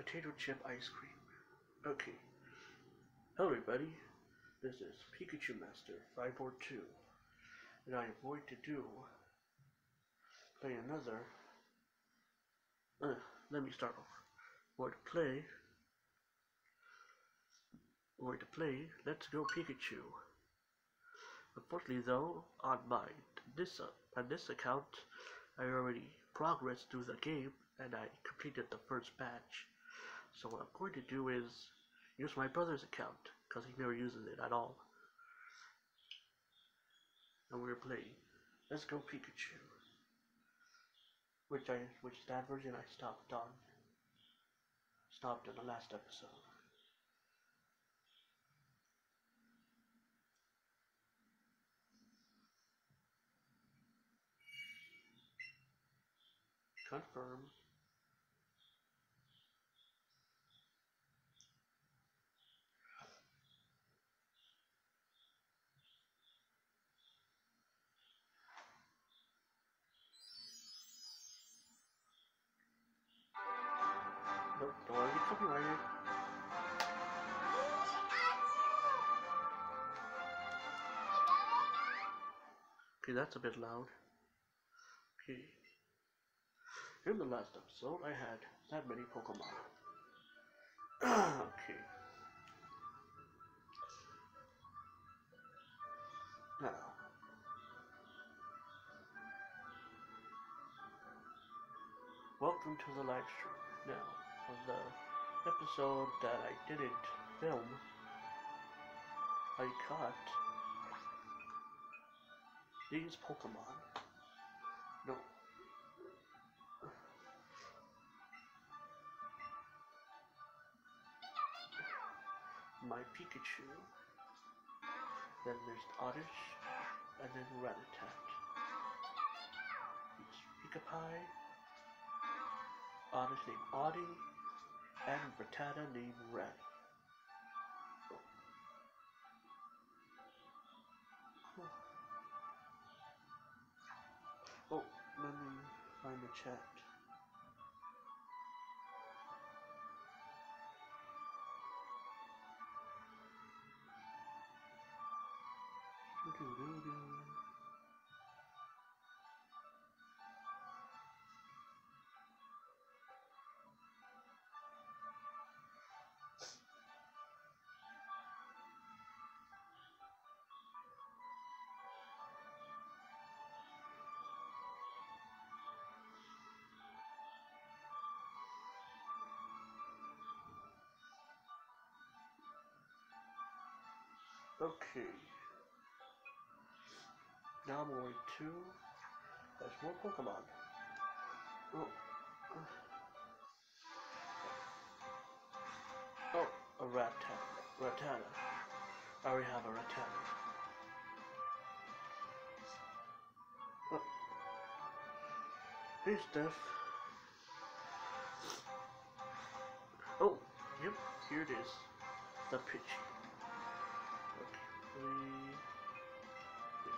potato chip ice cream. Okay. Hello everybody. This is Pikachu Master 542. And I am going to do play another uh, let me start off. To play going to play Let's Go Pikachu. Unfortunately though, on my this uh, on this account I already progressed through the game and I completed the first batch. So what I'm going to do is use my brother's account because he never uses it at all. And we're playing Let's Go Pikachu. Which I which that version I stopped on. Stopped in the last episode. Confirm. Okay, that's a bit loud. Okay. In the last episode, I had that many Pokemon. okay. Now. Welcome to the live stream. Now, on the episode that I didn't film, I caught these Pokemon. No, my Pikachu, then there's Oddish, and then Rattata. It's Pikapi, Oddish named Audie, and Rattata named Red. Find Okay. Now I'm going to. There's more Pokemon. Oh. Oh, a Rattata. Rattata. I already have a Rattata. Oh. Hey, Steph. Oh, yep, here it is. The Pidgey.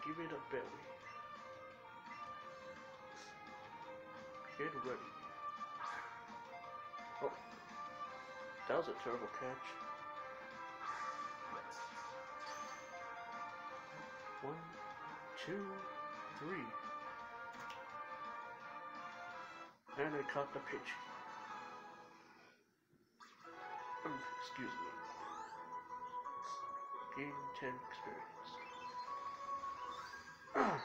Give it a belly. Get ready. Oh, that was a terrible catch. One, two, three. And I caught the Pidgey. Um, excuse me. Gain 10 experience.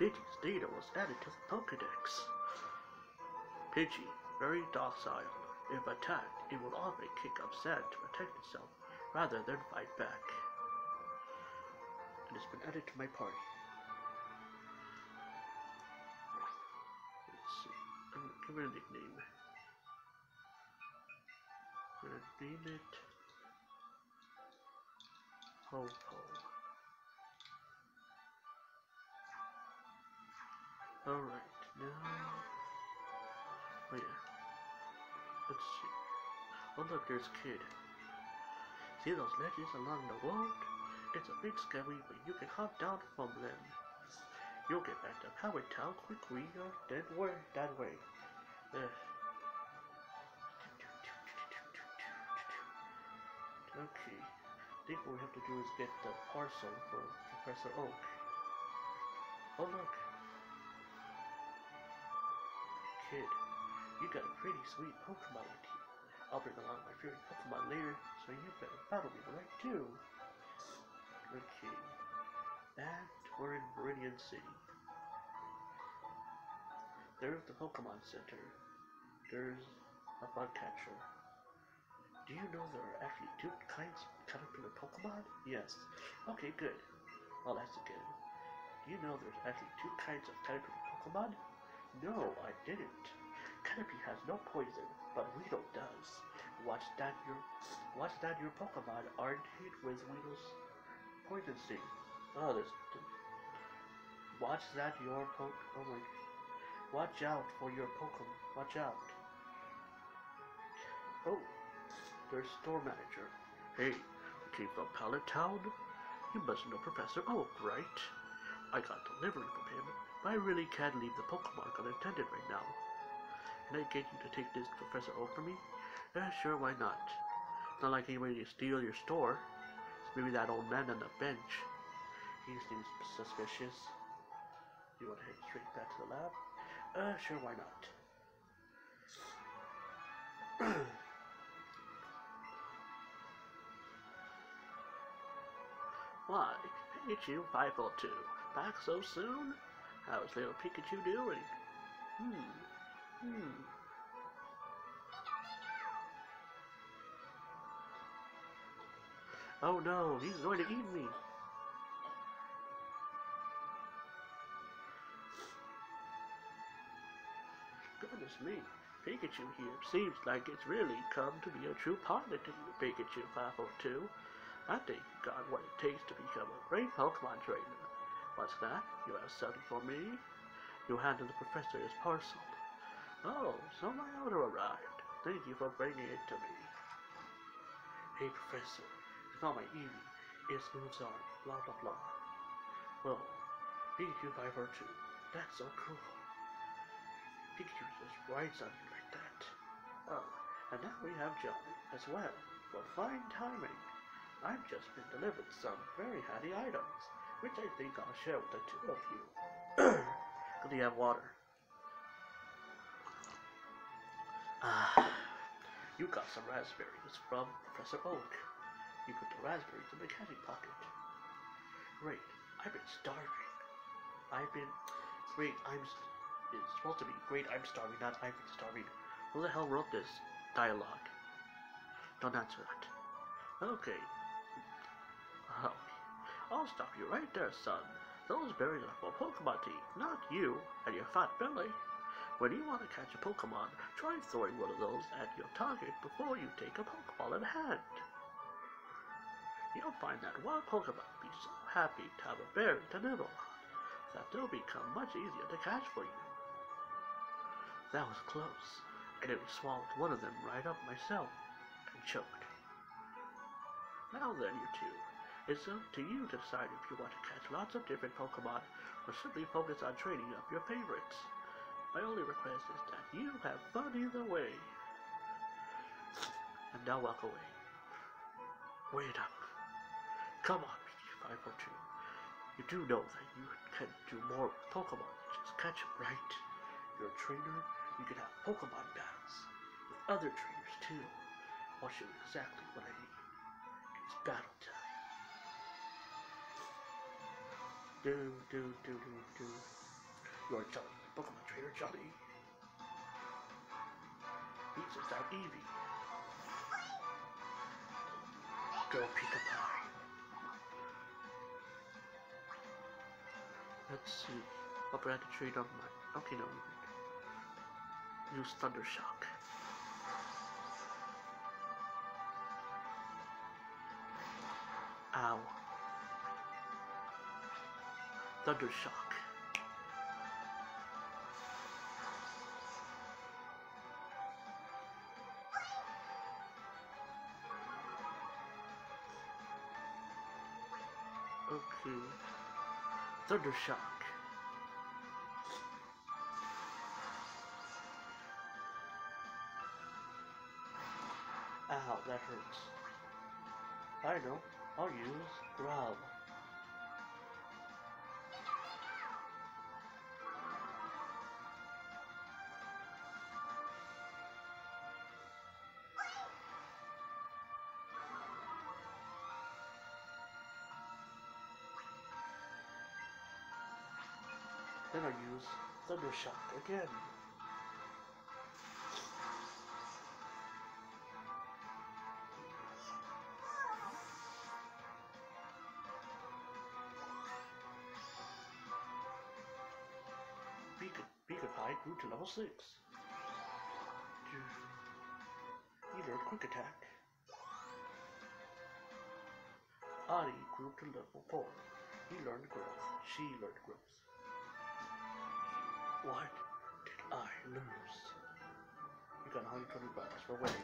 Pidgey's data was added to the Pokedex. Pidgey, very docile. If attacked, it will often kick up sand to protect itself rather than fight back. It has been added to my party. Let's see. I'm gonna give it a nickname. I'm gonna name it Slowpoke. Alright, now... Oh yeah. Let's see. Oh look, there's Kid. See those ledges along the road? It's a bit scary, but you can hop down from them. You'll get back to Pallet Town quickly or dead way. That way. Okay. I think what we have to do is get the parcel for Professor Oak. Oh look. Kid, you got a pretty sweet Pokemon with you. I'll bring along my favorite Pokemon later, so you better battle me the right too. Okay. And we're in Viridian City. There's the Pokemon Center. There's a Bugcatcher. Do you know there are actually two kinds of caterpillar Pokemon? Yes. Okay, good. Well, that's again. Do you know there's actually two kinds of caterpillar Pokemon? No, I didn't. Caterpie has no poison, but Weedle does. Watch that your watch that your Pokemon aren't hit with Weedle's poison sting. Oh, there's watch that your poke oh my watch out for your Pokemon. Watch out. Oh, there's store manager. Hey, you came Pallet Town? You must know Professor Oak, right? I got delivery from him, but I really can't leave the Pokemon unattended right now. Can I get you to take this Professor Oak for me? Yeah, sure, why not? Not like anybody to steal your store. It's maybe that old man on the bench. He seems suspicious. You want to head straight back to the lab? Uh, sure, why not? Why, Pikachu 502, back so soon? How's little Pikachu doing? Hmm, hmm. Oh no, he's going to eat me. Goodness me, Pikachu here seems like it's really come to be a true partner to you, Pikachu 502. I think you got what it takes to become a great Pokemon trainer. What's that? You have something for me? You handed the professor his parcel. Oh, so my order arrived. Thank you for bringing it to me. Hey, Professor, I found my Eevee. It's moves on. Blah, blah, blah. Well, Pikachu 502. That's so cool. Pikachu just rides on you like that. Oh, and now we have Johnny as well. What fine timing. I've just been delivered some very handy items, which I think I'll share with the two of you. Do you have water? Ah, you got some Razz Berries from Professor Oak. You put the Razz Berries in the candy pocket. Great, I've been starving. I've been great. I'm. It's supposed to be great. I'm starving, not I've been starving. Who the hell wrote this dialogue? Don't answer that. Okay. Oh, I'll stop you right there, son. Those berries are for Pokemon tea, not you and your fat belly. When you want to catch a Pokemon, try throwing one of those at your target before you take a Pokeball in hand. You'll find that one Pokemon be so happy to have a berry to nibble on that they'll become much easier to catch for you. That was close. I nearly swallowed one of them right up myself and choked. Now then, you two, it's up to you to decide if you want to catch lots of different Pokemon or simply focus on training up your favorites. My only request is that you have fun either way. And now walk away. Wait up. Come on, PG502. You do know that you can do more with Pokemon than just catch them, right? You're a trainer, you can have Pokemon battles with other trainers too. I'll show you exactly what I mean. It's battle time. Do, do, do, do, do. You're Johnny, Pokemon trainer Johnny. Beats us out Eevee. Go Pikapi. Let's see. What have to trade on my... Okay, no. Use Thunder Shock. Ow. Thunder Shock. Okay. Thunder Shock. Ow, that hurts. I know. I'll use Grub. Thundershock again. Beacon, grew to level 6. He learned Quick Attack. Adi grew to level 4. He learned Growth. She learned Growth. What did I lose? You got 120 bucks for winning.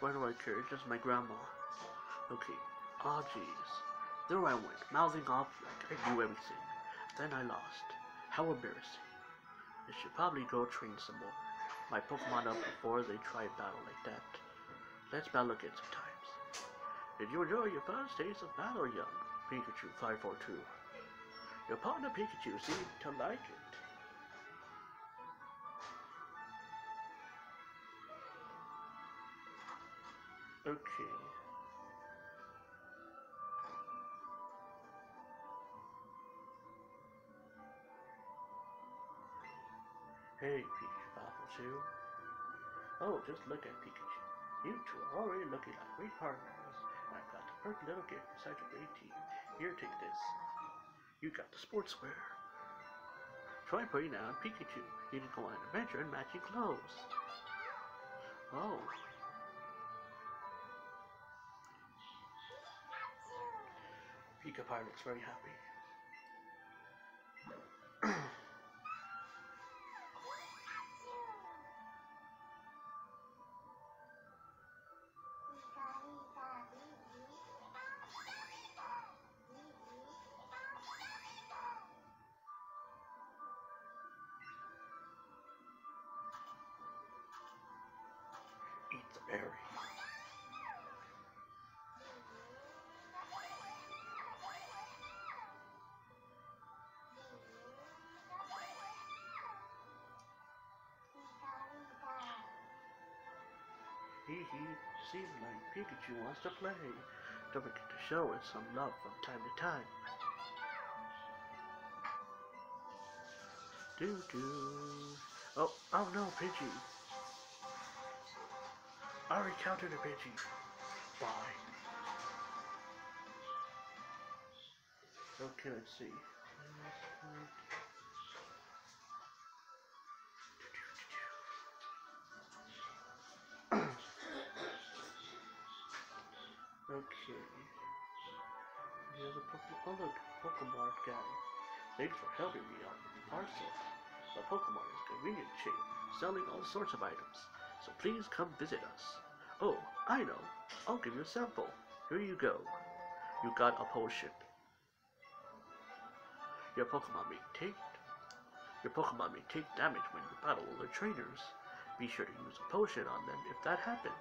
Why do I care? It's just my grandma. Okay. Ah, jeez. There I went, mouthing off like I knew everything. Then I lost. How embarrassing. I should probably go train some more. My Pokemon up before they try battle like that. Let's battle again sometimes. Did you enjoy your first taste of battle, young Pikachu 542? Your partner Pikachu seemed to like it. Okay. Hey, Pikachu. Oh, just look at Pikachu. You two are already looking like great partners. I've got the perfect little gift inside your great team. Here, take this. You got the sportswear. Try putting on Pikachu. You can go on an adventure in matching clothes. Oh. Pika looks very happy. Hee, seems like Pikachu wants to play. Don't forget to show it some love from time to time. Doo doo. Oh, oh no, Pidgey. I already counted a Pidgey. Bye. Okay, let's see. Oh look, Pokemon guy. Thanks for helping me with the parcel. The Pokemon is convenient chain, selling all sorts of items. So please come visit us. Oh, I know. I'll give you a sample. Here you go. You got a potion. Your Pokemon may take your Pokemon may take damage when you battle other trainers. Be sure to use a potion on them if that happens.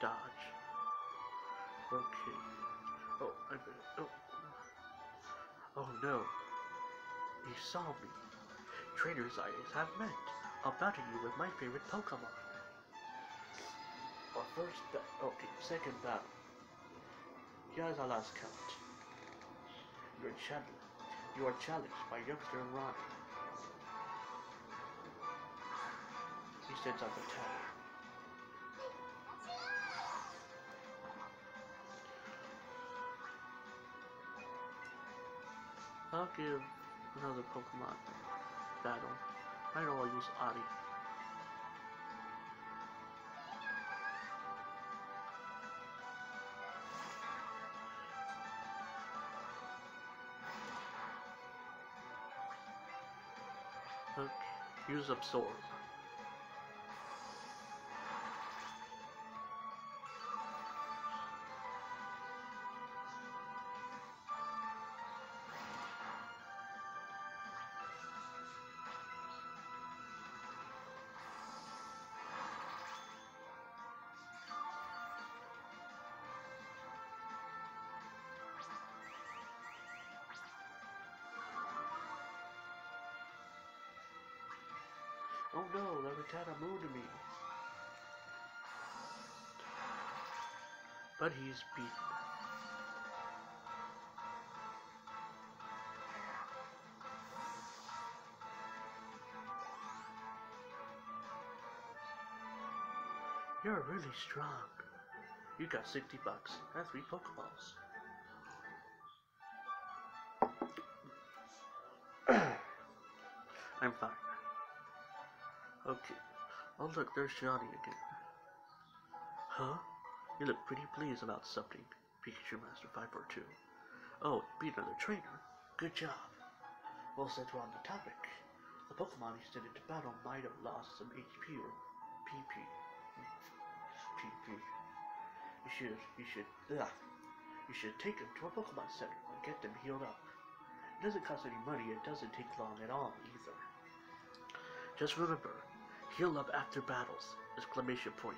Dodge. Okay. Oh, I better. Oh. Oh no. He saw me. Trainer's eyes have met. I'll battle you with my favorite Pokemon. Our first ba- okay, second battle. Here's our last count. You're challenged. You are challenged by youngster Ronnie. He sets up a attack. I'll give another Pokemon battle. I know I'll use Adi. Okay. Use Absorb. Moved me. But he's beaten. You're really strong. You got 60 bucks and three Pokeballs. I'm fine. Okay. Oh look, there's Johnny again. Huh? You look pretty pleased about something, Pikachu Master 542. Oh, beat another trainer. Good job. Well, since we're on the topic, the Pokemon extended into battle might have lost some HP or PP. PP. You should, you should, ugh. You should take them to a Pokemon Center and get them healed up. It doesn't cost any money, it doesn't take long at all either. Just remember, heal up after battles! Exclamation point.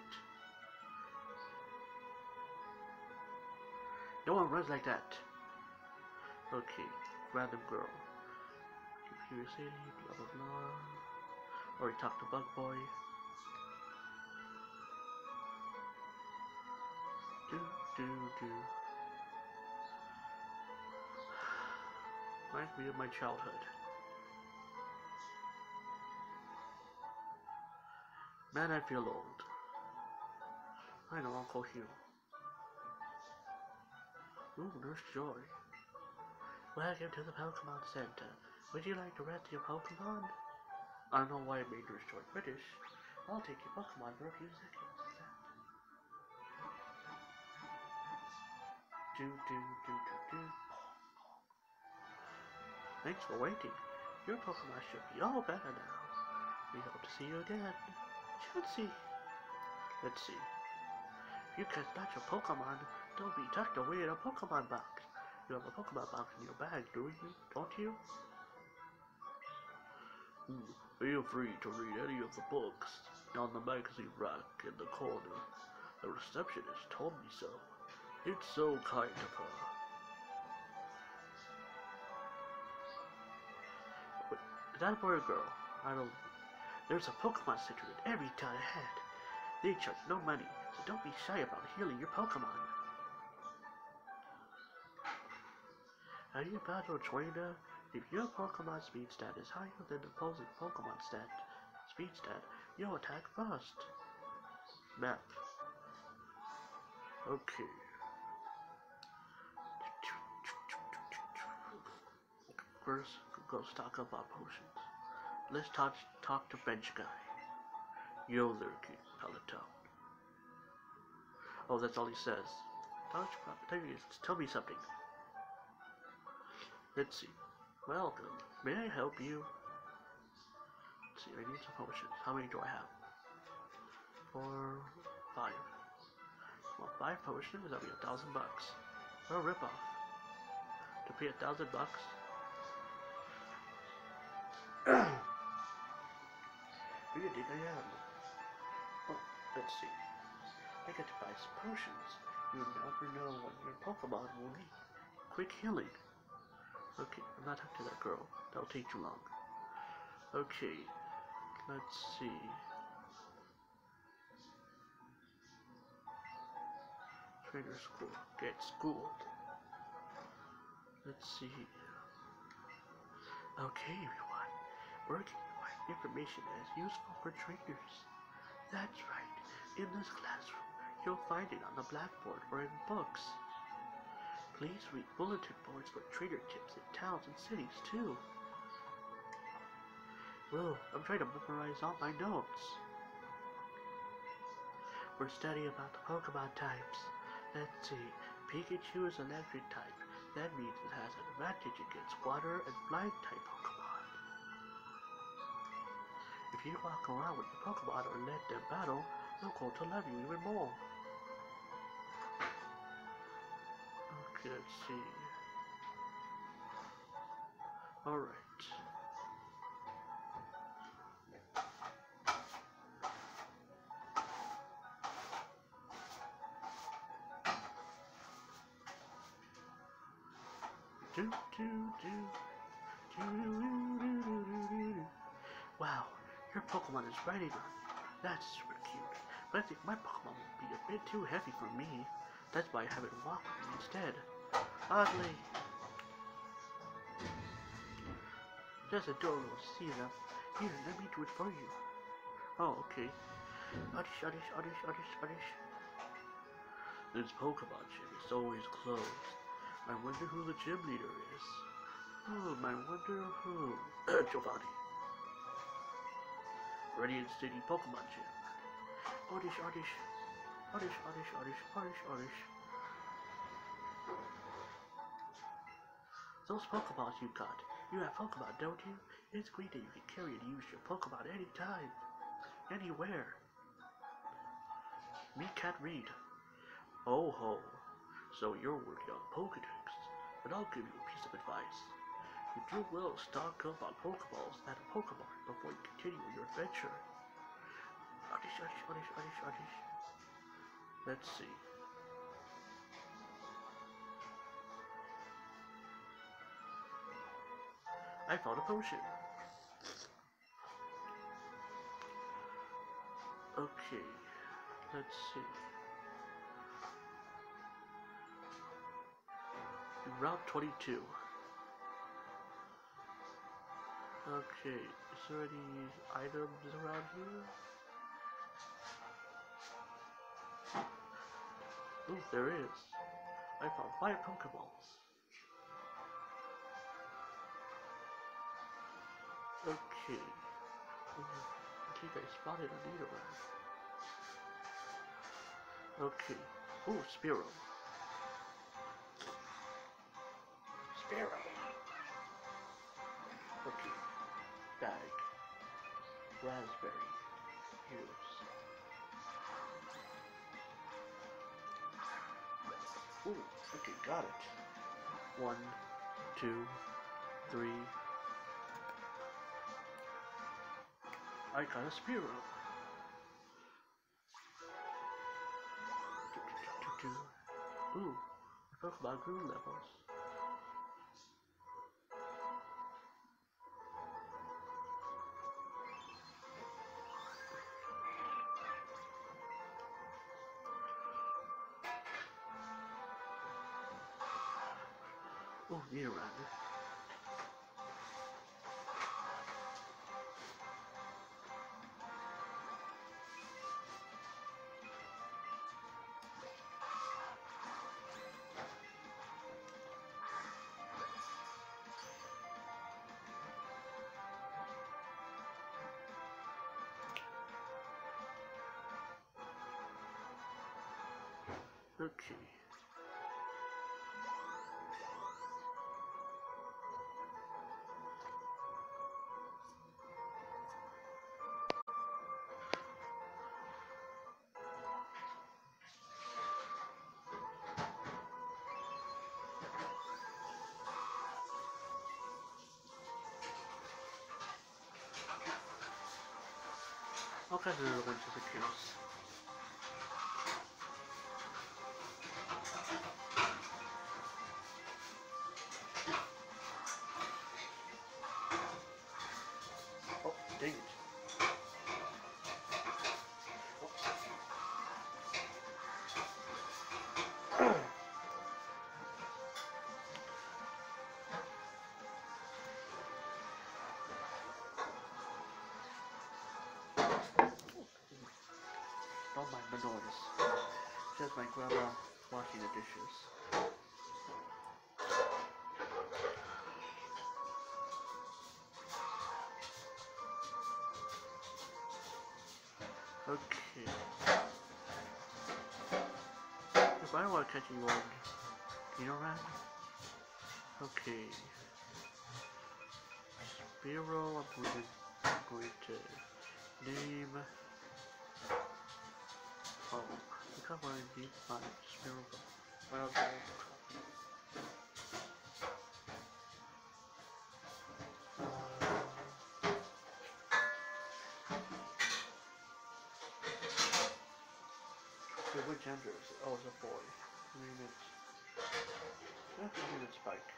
No one runs like that. Okay, random girl. Computer City, blah blah blah. Already talked to Bug Boy. Do do do. Reminds me of my childhood. Man, I feel old. I know Uncle Hugh. Ooh, Nurse Joy. Welcome to the Pokemon Center. Would you like to rent your Pokemon? I don't know why I made Nurse Joy British. I'll take your Pokemon for a few seconds. Do do do do do. Thanks for waiting. Your Pokemon should be all better now. We hope to see you again. Let's see. If you can catch a Pokemon, Don't be tucked away in a Pokemon box. You have a Pokemon box in your bag, do you? Don't you? Hmm. Feel free to read any of the books on the magazine rack in the corner. The receptionist told me so. It's so kind of her. Is that a boy or girl? I don't. There's a Pokemon Center in every town ahead. They charge no money, so don't be shy about healing your Pokemon. Are you a battle trainer? If your Pokemon speed stat is higher than the opposing Pokemon stat speed stat, you'll attack first. Map. Okay. First, go stock up on potions. Let's talk, talk to French Guy. Yo there, King Peloton. Oh, that's all he says. Dodge, tell me, tell me something. Let's see. Welcome. May I help you? Let's see, I need some potions. How many do I have? Four, five. Well, five potions, that'll be a thousand bucks. What a ripoff. To pay a thousand bucks? Do I am? Well, let's see. I get to buy some potions. You never know when your Pokemon will need quick healing. Okay, I'm not talking to that girl. That'll take too long. Okay, let's see. Trainer school. Get schooled. Let's see. Okay, everyone. We're information is useful for trainers. That's right. In this classroom, you'll find it on the blackboard or in books. Please read bulletin boards for trainer tips in towns and cities, too. Whoa, I'm trying to memorize all my notes. We're studying about the Pokemon types. Let's see. Pikachu is an electric type. That means it has an advantage against water and flying type Pokemon. If you walk around with your Pokemon or let them battle, they'll grow to love you even more. Okay, let's see. Alright. Do, do. Do, do, do, do, do, do, do. Wow, your Pokemon is riding on. That's super cute. But I think my Pokemon would be a bit too heavy for me. That's why I have it walk with me instead. Oddly. Just adorable to see them. Here, let me do it for you. Oh, okay. Oddish, oddish, oddish, oddish, oddish. This Pokemon gym is always closed. I wonder who the gym leader is. Hmm, I wonder who. Giovanni. Viridian City Pokemon Gym. Oddish, oddish. Oddish, oddish, oddish, oddish, oddish. Those Pokeballs you got. You have Pokemon, don't you? It's great that you can carry and use your Pokemon anytime. Anywhere. Me can't read. Oh ho. So you're working on Pokedex. But I'll give you a piece of advice. You do well stock up on Pokeballs at a Pokemon before you continue your adventure. Oddish, oddish, oddish, oddish, oddish. Let's see. I found a potion. Okay, let's see. Route 22. Okay, is there any items around here? Oh, there is. I found five Pokeballs. Okay. I think I spotted a Nidoran. Okay. Oh, Spearow. Spearow. Razz Berry. Here's. Ooh, okay, got it. One, two, three. I got a do. Ooh, I Pokemon grew levels. Okay. All kinds of other ones just mind the noise. Just my grandma washing the dishes. Okay. If I don't want to catch you on, you know that? Okay. To, I'm going to Name. Oh, look how I need my spherical. Well, Okay, which gender is it? Oh, it's a boy. Name it. Yeah, name it Spike.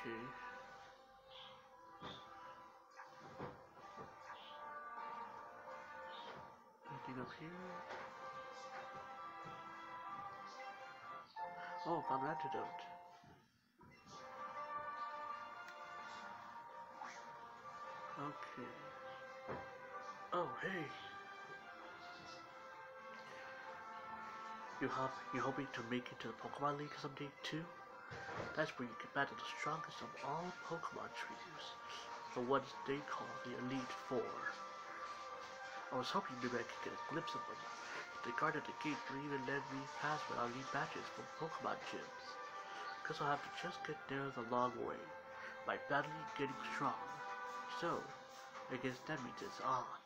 Okay. Anything up here? Oh, found an antidote. Okay. Oh, hey. You hop, you hoping to make it to the Pokemon League someday too? That's where you can battle the strongest of all Pokemon trainers, the ones they call the Elite Four. I was hoping maybe I could get a glimpse of them, but the guard at the gate wouldn't even let me pass without need badges from Pokemon gyms. Guess I'll have to just get there the long way, by battling getting strong. So, I guess that means it's on.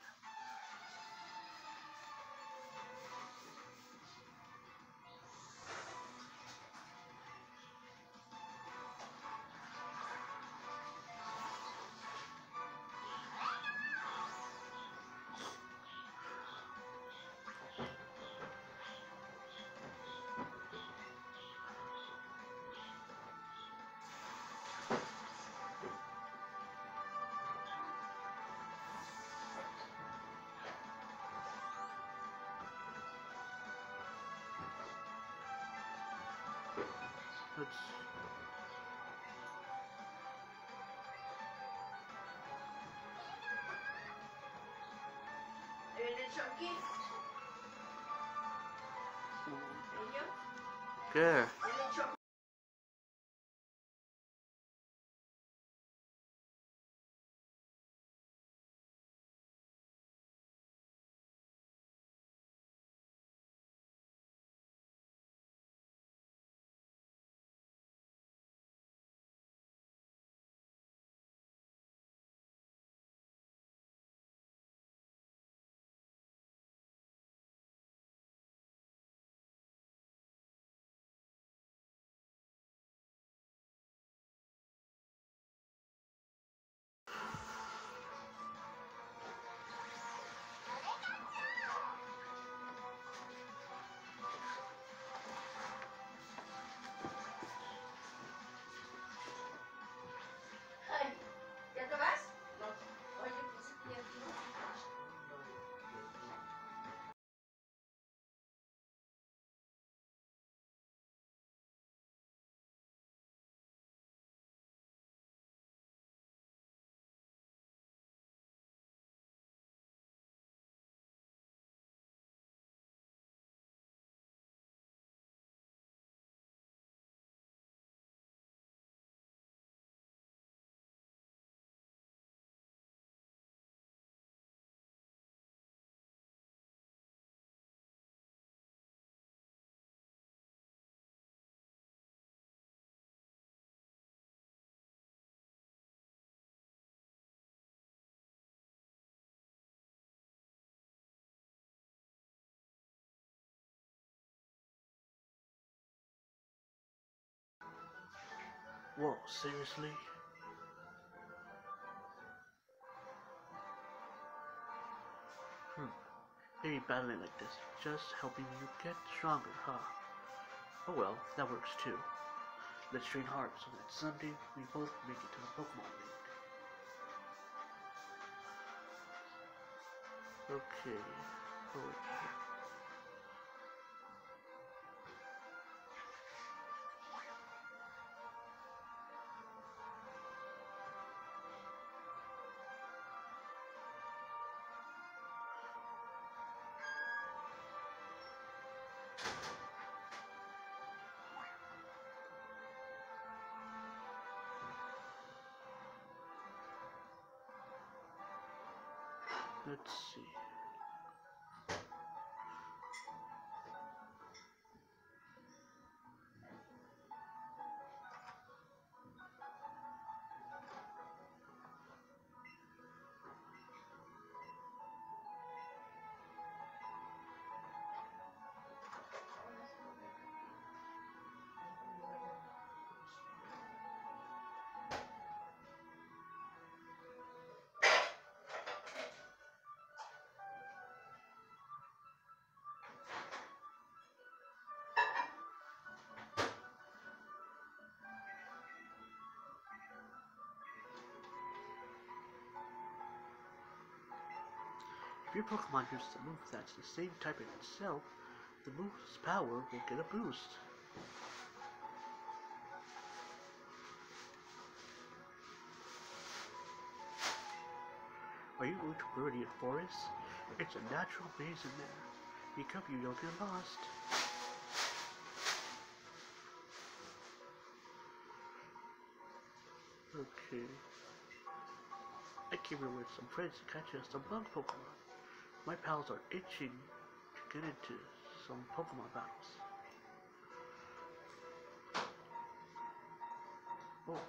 Good. Whoa, seriously? Hmm. Maybe battling like this, just helping you get stronger, huh? Oh well, that works too. Let's train hard so that someday we both make it to the Pokemon League. Okay. Oh, wait. Your Pokemon uses a move that's the same type as itself, the move's power will get a boost. Are you going to Viridian Forest? It's a natural maze in there. Be careful you don't get lost. Okay. I came here with some friends to catch us some bug Pokemon. My pals are itching to get into some Pokemon battles. Oh.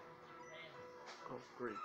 Oh, great.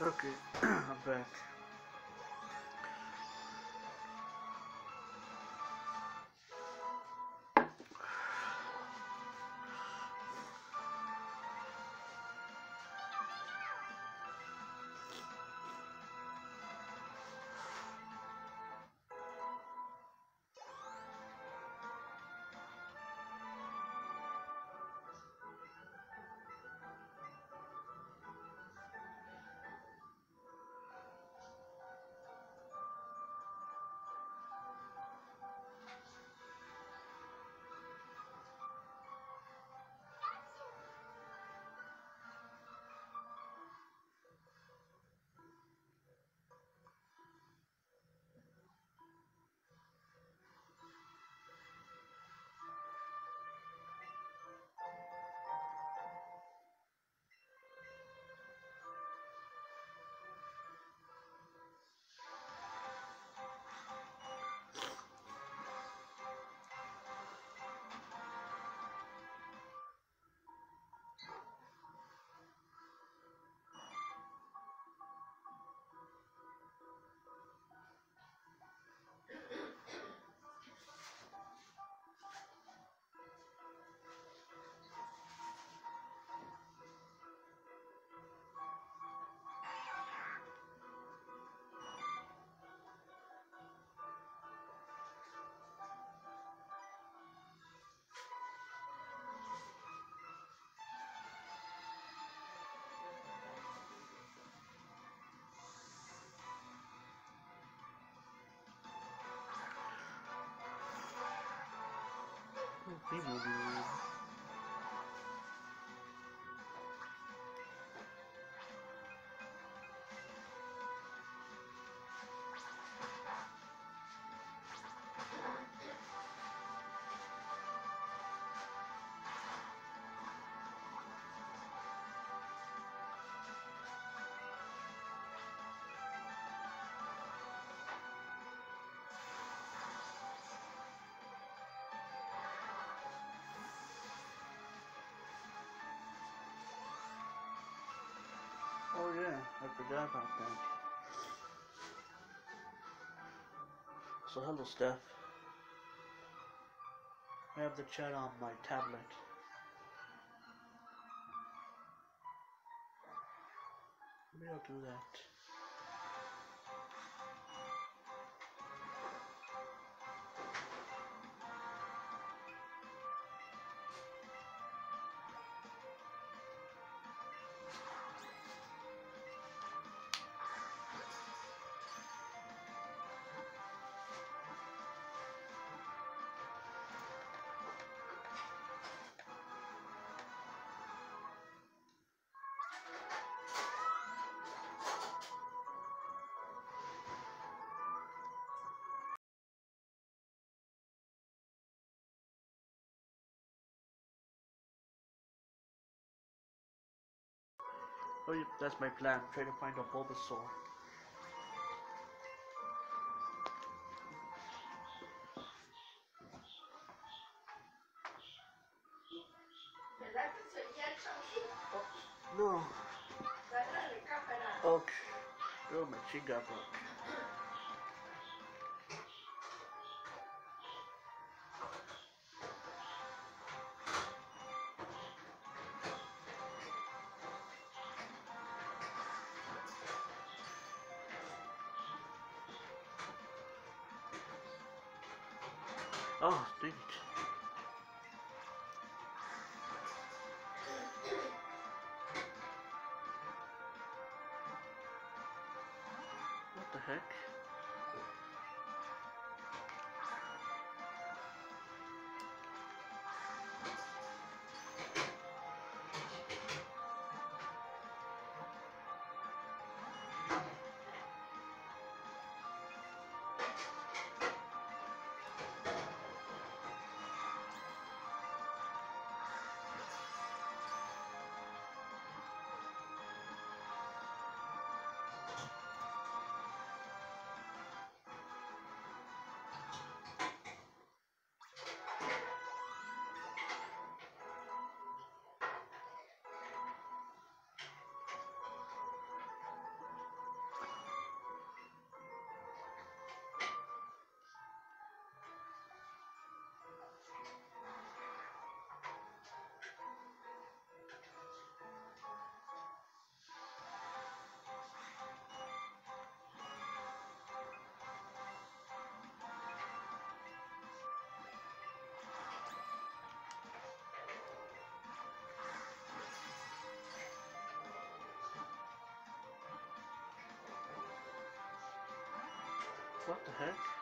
Okay, I'm back. People do. Yeah, I forgot about that. So hello Steph. I have the chat on my tablet. Maybe I'll do that. Oh yeah, that's my plan. Try to find a Bulbasaur. No. Okay. Oh my chin got broke. Oh, dang it. What the heck? What the heck?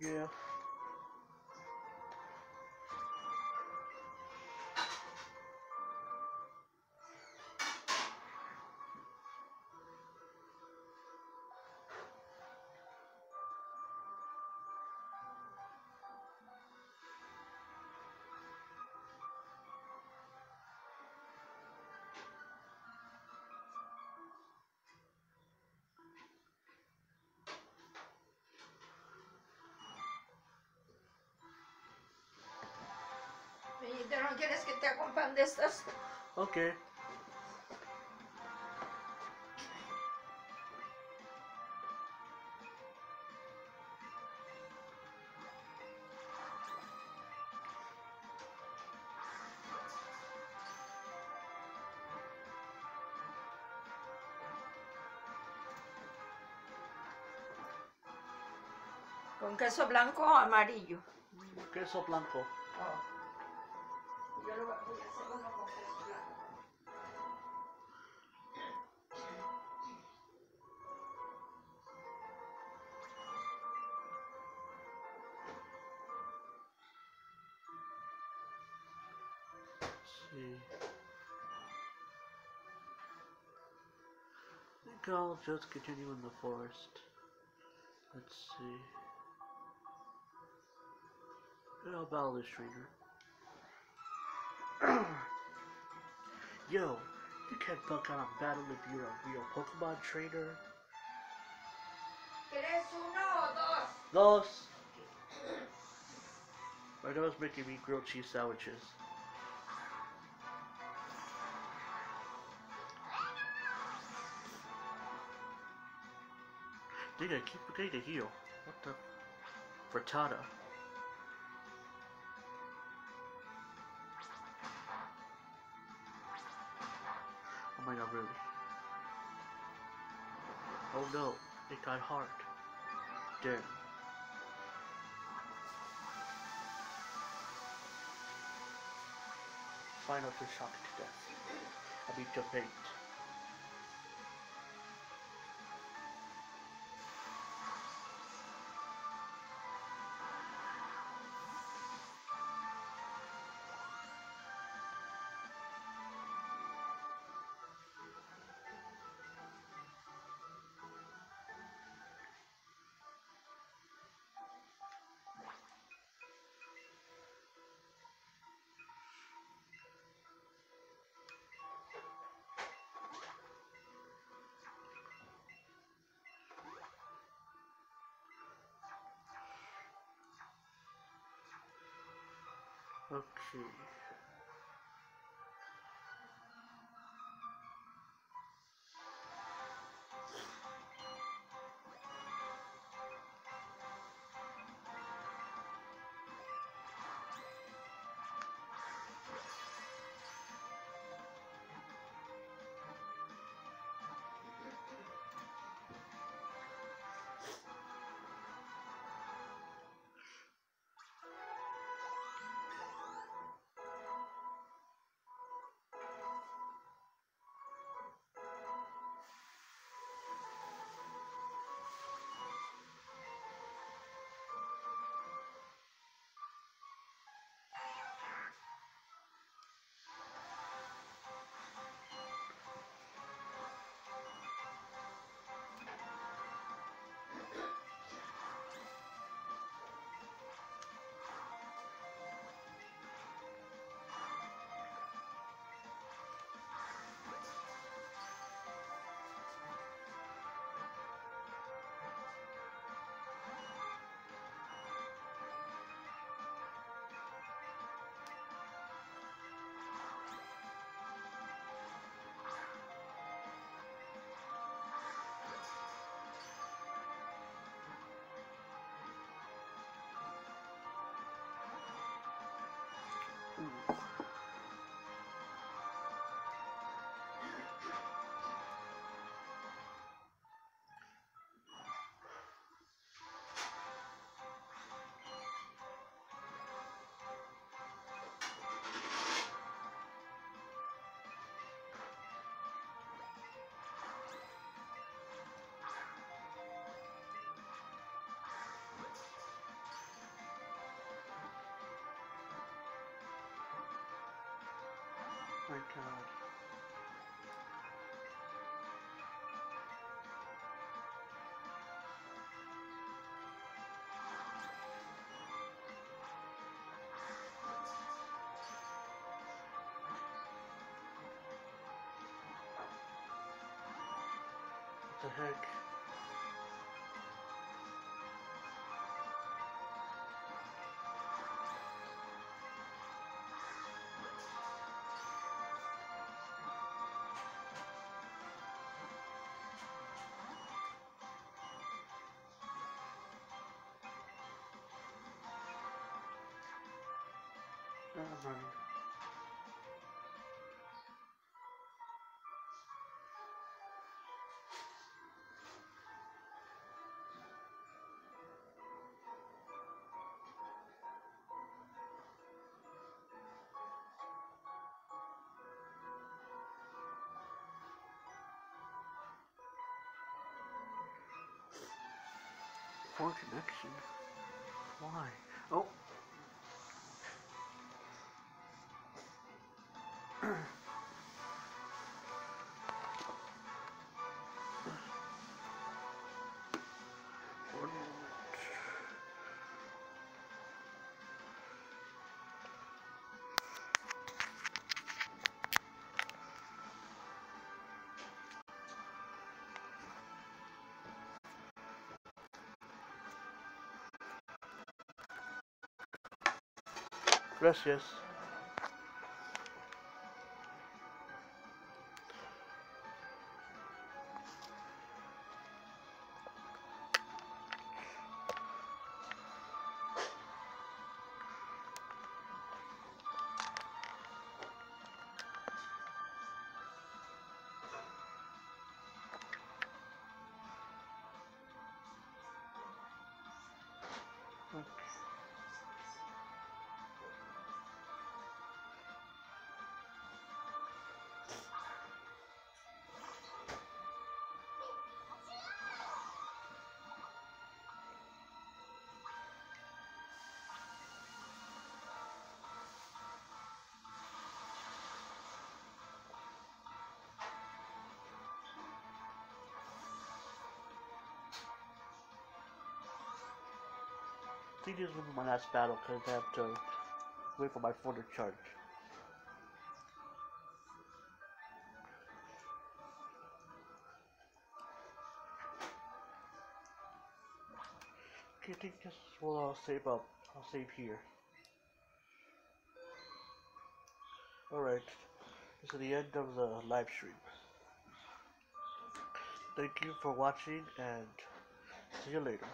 Yeah. Mijito, ¿no quieres que te haga un pan de estos? Okay. ¿Con queso blanco o amarillo? Queso blanco. Yo I think I'll just continue in the forest. Let's see. I'll battle this trainer. Yo, you can't fuck out a battle if you're a real Pokemon trainer. ¿Quieres uno dos? Los! My nose making me grilled cheese sandwiches. Dang, I keep forgetting to heal. What the? Frittata. My god, really? Oh no, it got hard. Damn. Final to shock to death. I mean to fate. Okay. My god. What the heck? Uh-huh. Never mind. Poor connection. Why? Oh. Gracias. Will be my last battle because I have to wait for my phone to charge. Okay, I think this will I'll save up. I'll save here. Alright, this is the end of the live stream. Thank you for watching and see you later.